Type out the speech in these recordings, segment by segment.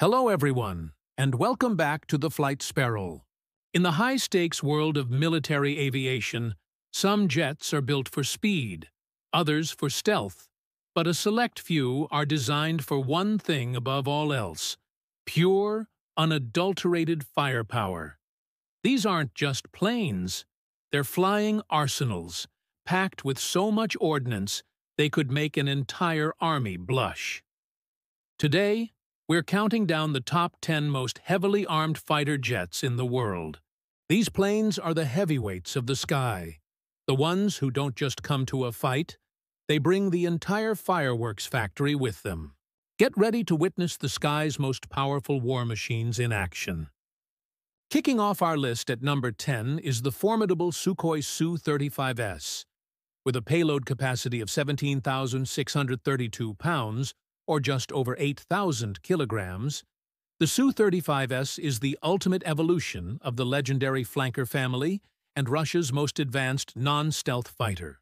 Hello, everyone, and welcome back to the Flight Sparrow. In the high-stakes world of military aviation, some jets are built for speed, others for stealth, but a select few are designed for one thing above all else pure, unadulterated firepower. These aren't just planes, they're flying arsenals, packed with so much ordnance they could make an entire army blush. Today, we're counting down the top 10 most heavily armed fighter jets in the world. These planes are the heavyweights of the sky, the ones who don't just come to a fight, they bring the entire fireworks factory with them. Get ready to witness the sky's most powerful war machines in action. Kicking off our list at number 10 is the formidable Sukhoi Su-35S. With a payload capacity of 17,632 pounds, or just over 8,000 kilograms, the Su-35S is the ultimate evolution of the legendary flanker family and Russia's most advanced non-stealth fighter.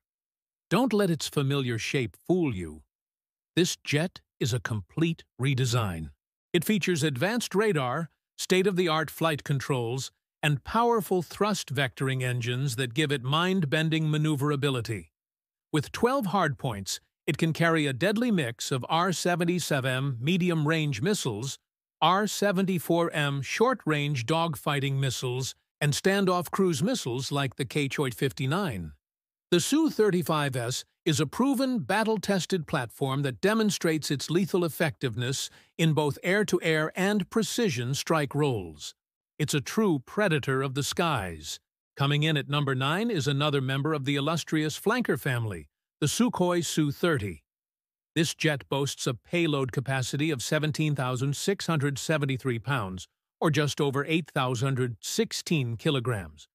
Don't let its familiar shape fool you. This jet is a complete redesign. It features advanced radar, state-of-the-art flight controls, and powerful thrust vectoring engines that give it mind-bending maneuverability. With 12 hardpoints, it can carry a deadly mix of R-77M medium-range missiles, R-74M short-range dogfighting missiles, and standoff cruise missiles like the Kh-59. The Su-35S is a proven, battle-tested platform that demonstrates its lethal effectiveness in both air-to-air -air and precision strike roles. It's a true predator of the skies. Coming in at number 9 is another member of the illustrious flanker family, the Sukhoi Su-30. This jet boasts a payload capacity of 17,673 pounds, or just over 8,016 kilograms.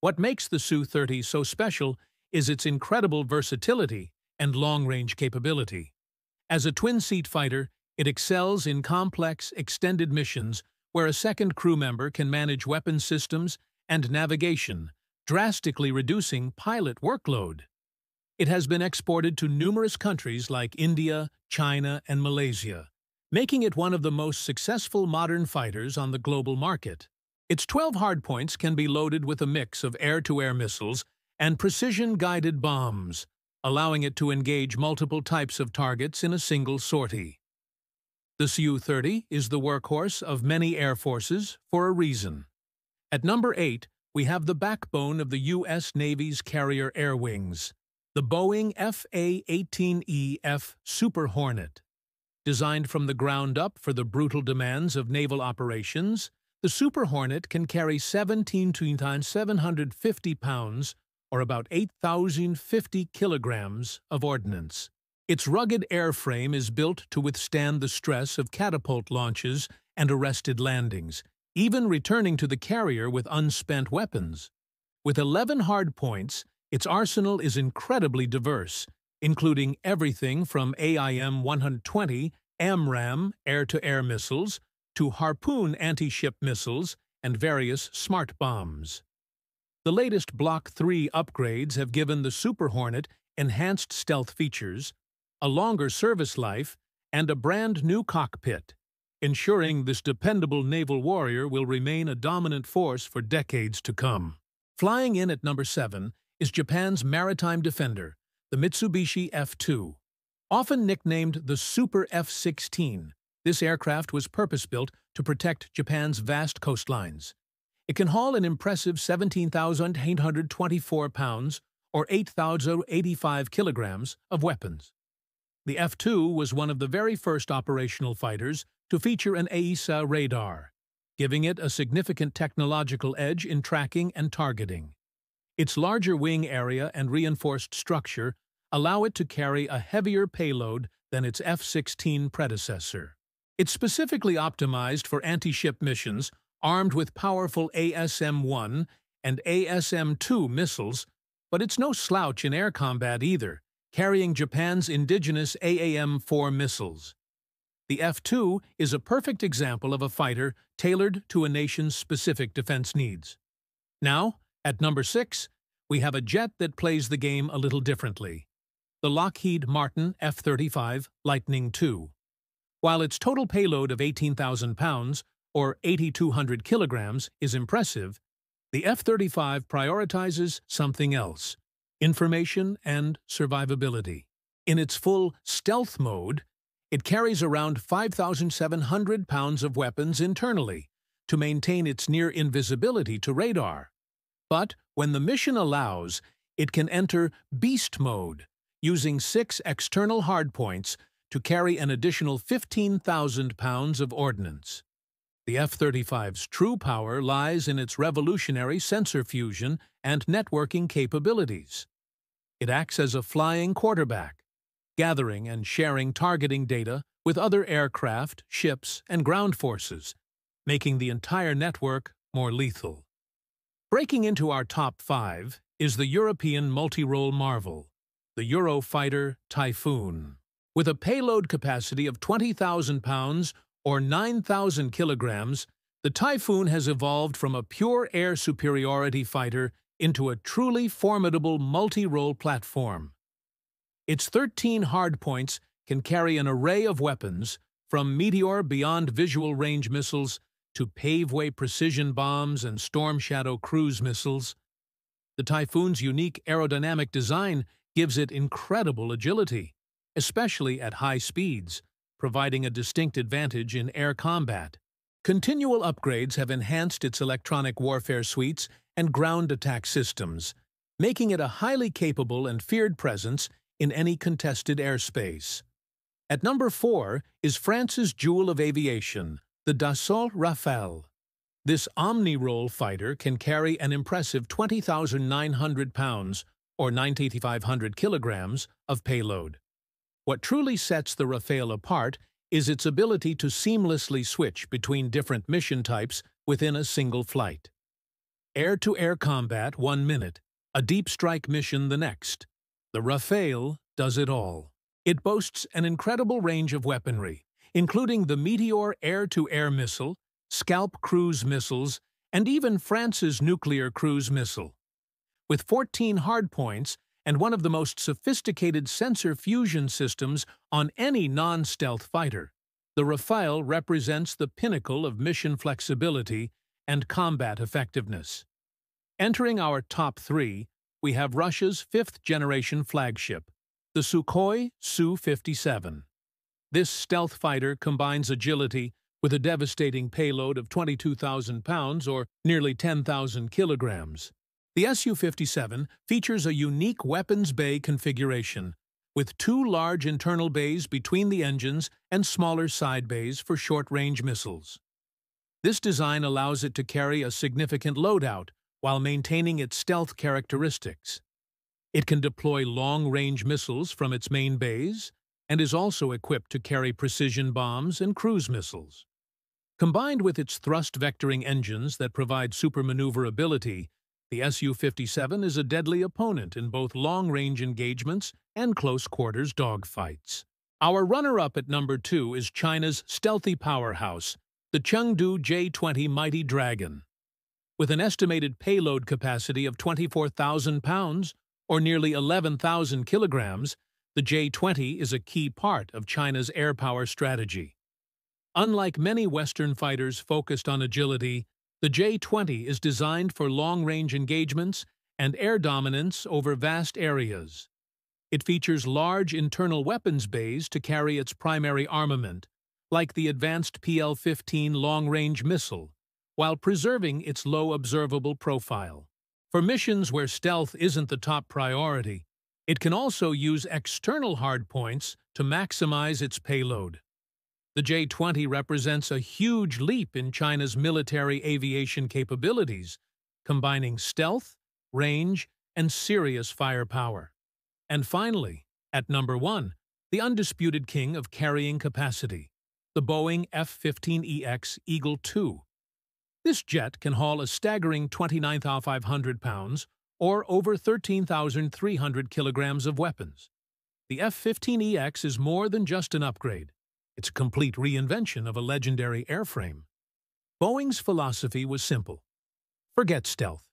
What makes the Su-30 so special is its incredible versatility and long-range capability. As a twin-seat fighter, it excels in complex, extended missions where a second crew member can manage weapon systems and navigation, drastically reducing pilot workload. It has been exported to numerous countries like India, China, and Malaysia, making it one of the most successful modern fighters on the global market. Its 12 hardpoints can be loaded with a mix of air-to-air -air missiles and precision-guided bombs, allowing it to engage multiple types of targets in a single sortie. The Su-30 is the workhorse of many air forces for a reason. At number 8, we have the backbone of the U.S. Navy's carrier air wings, the Boeing FA-18E-F Super Hornet. Designed from the ground up for the brutal demands of naval operations, the Super Hornet can carry 17 to 750 pounds or about 8,050 kilograms of ordnance. Its rugged airframe is built to withstand the stress of catapult launches and arrested landings, even returning to the carrier with unspent weapons. With 11 hardpoints, its arsenal is incredibly diverse, including everything from AIM-120 AMRAAM air-to-air -air missiles to Harpoon anti-ship missiles and various smart bombs. The latest Block 3 upgrades have given the Super Hornet enhanced stealth features, a longer service life, and a brand new cockpit, ensuring this dependable naval warrior will remain a dominant force for decades to come. Flying in at number 7 is Japan's maritime defender, the Mitsubishi F-2. Often nicknamed the Super F-16, this aircraft was purpose-built to protect Japan's vast coastlines. It can haul an impressive 17,824 pounds or 8,085 kilograms of weapons. The F-2 was one of the very first operational fighters to feature an AESA radar, giving it a significant technological edge in tracking and targeting. Its larger wing area and reinforced structure allow it to carry a heavier payload than its F-16 predecessor. It's specifically optimized for anti-ship missions armed with powerful ASM-1 and ASM-2 missiles, but it's no slouch in air combat either, carrying Japan's indigenous AAM-4 missiles. The F-2 is a perfect example of a fighter tailored to a nation's specific defense needs. Now, at number 6, we have a jet that plays the game a little differently. The Lockheed Martin F-35 Lightning II. While its total payload of 18,000 pounds, or 8,200 kilograms, is impressive, the F-35 prioritizes something else, information and survivability. In its full stealth mode, it carries around 5,700 pounds of weapons internally to maintain its near invisibility to radar. But when the mission allows, it can enter beast mode, using six external hardpoints to carry an additional 15,000 pounds of ordnance. The F-35's true power lies in its revolutionary sensor fusion and networking capabilities. It acts as a flying quarterback, gathering and sharing targeting data with other aircraft, ships, and ground forces, making the entire network more lethal. Breaking into our top five is the European multi-role marvel, the Eurofighter Typhoon. With a payload capacity of 20,000 pounds or 9,000 kilograms, the Typhoon has evolved from a pure air superiority fighter into a truly formidable multi-role platform. Its 13 hardpoints can carry an array of weapons, from Meteor beyond visual range missiles to Paveway precision bombs and Storm Shadow cruise missiles. The Typhoon's unique aerodynamic design gives it incredible agility, especially at high speeds, providing a distinct advantage in air combat. Continual upgrades have enhanced its electronic warfare suites and ground attack systems, making it a highly capable and feared presence in any contested airspace. At number 4 is France's jewel of aviation, the Dassault Rafale. This omni-role fighter can carry an impressive 20,900 pounds, or 9,500 kilograms, of payload. What truly sets the Rafale apart is its ability to seamlessly switch between different mission types within a single flight. Air-to-air -air combat one minute, a deep strike mission the next. The Rafale does it all. It boasts an incredible range of weaponry, including the Meteor air-to-air -air missile, Scalp cruise missiles, and even France's nuclear cruise missile. With 14 hardpoints and one of the most sophisticated sensor fusion systems on any non-stealth fighter, the Rafale represents the pinnacle of mission flexibility and combat effectiveness. Entering our top three, we have Russia's fifth-generation flagship, the Sukhoi Su-57. This stealth fighter combines agility with a devastating payload of 22,000 pounds or nearly 10,000 kilograms. The Su-57 features a unique weapons bay configuration, with two large internal bays between the engines and smaller side bays for short-range missiles. This design allows it to carry a significant loadout while maintaining its stealth characteristics. It can deploy long-range missiles from its main bays and is also equipped to carry precision bombs and cruise missiles. Combined with its thrust vectoring engines that provide supermaneuverability, the Su-57 is a deadly opponent in both long-range engagements and close-quarters dogfights. Our runner-up at number two is China's stealthy powerhouse, the Chengdu J-20 Mighty Dragon. With an estimated payload capacity of 24,000 pounds, or nearly 11,000 kilograms, the J-20 is a key part of China's air power strategy. Unlike many Western fighters focused on agility, the J-20 is designed for long-range engagements and air dominance over vast areas. It features large internal weapons bays to carry its primary armament, like the advanced PL-15 long-range missile, while preserving its low observable profile. For missions where stealth isn't the top priority, it can also use external hardpoints to maximize its payload. The J-20 represents a huge leap in China's military aviation capabilities, combining stealth, range, and serious firepower. And finally, at number one, the undisputed king of carrying capacity, the Boeing F-15EX Eagle II. This jet can haul a staggering 29,500 pounds or over 13,300 kilograms of weapons. The F-15EX is more than just an upgrade. It's a complete reinvention of a legendary airframe. Boeing's philosophy was simple. Forget stealth.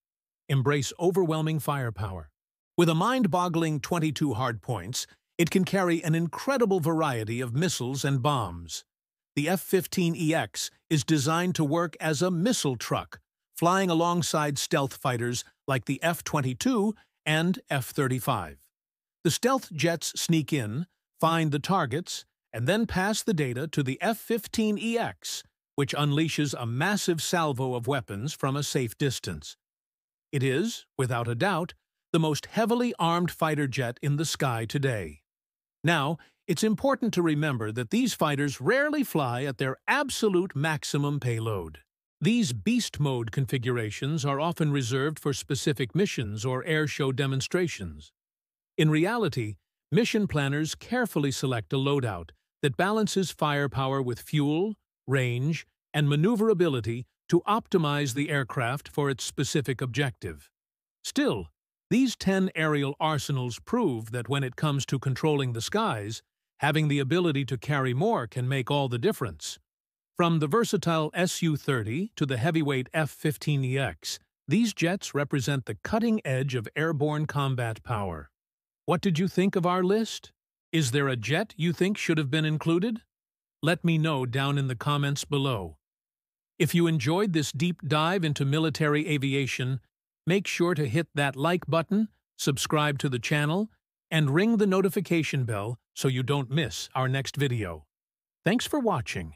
Embrace overwhelming firepower. With a mind-boggling 22 hardpoints, it can carry an incredible variety of missiles and bombs. the F-15EX is designed to work as a missile truck, flying alongside stealth fighters like the F-22 and F-35. The stealth jets sneak in, find the targets, and then pass the data to the F-15EX, which unleashes a massive salvo of weapons from a safe distance. It is, without a doubt, the most heavily armed fighter jet in the sky today. Now, it's important to remember that these fighters rarely fly at their absolute maximum payload. These beast mode configurations are often reserved for specific missions or airshow demonstrations. In reality, mission planners carefully select a loadout that balances firepower with fuel, range, and maneuverability to optimize the aircraft for its specific objective. Still, these 10 aerial arsenals prove that when it comes to controlling the skies, having the ability to carry more can make all the difference. From the versatile Su-30 to the heavyweight F-15EX, these jets represent the cutting edge of airborne combat power. What did you think of our list? Is there a jet you think should have been included? Let me know down in the comments below. If you enjoyed this deep dive into military aviation, make sure to hit that like button, subscribe to the channel, and ring the notification bell so you don't miss our next video. Thanks for watching